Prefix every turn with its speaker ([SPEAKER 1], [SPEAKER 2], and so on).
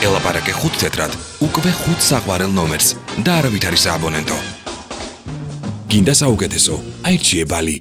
[SPEAKER 1] ელაპარაკე 5 თეთრად, უკვე 5 საყვარელ ნომერს და არავით არის სააბონენტო. გინდა საუკეთესო, აირჩიე ბალი